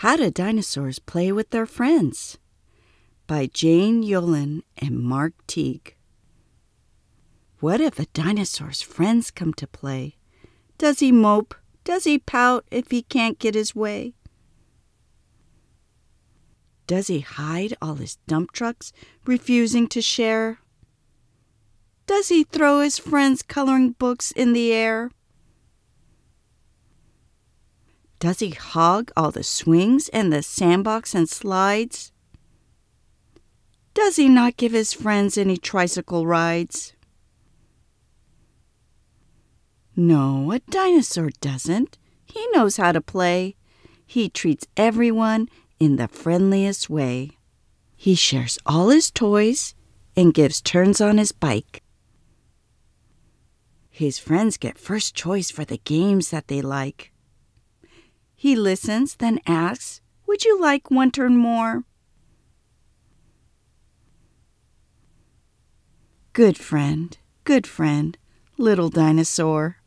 How do dinosaurs play with their friends? By Jane Yolen and Mark Teague. What if a dinosaur's friends come to play? Does he mope? Does he pout if he can't get his way? Does he hide all his dump trucks, refusing to share? Does he throw his friends' coloring books in the air? Does he hog all the swings and the sandbox and slides? Does he not give his friends any tricycle rides? No, a dinosaur doesn't. He knows how to play. He treats everyone in the friendliest way. He shares all his toys and gives turns on his bike. His friends get first choice for the games that they like. He listens, then asks, Would you like one turn more? Good friend, good friend, little dinosaur.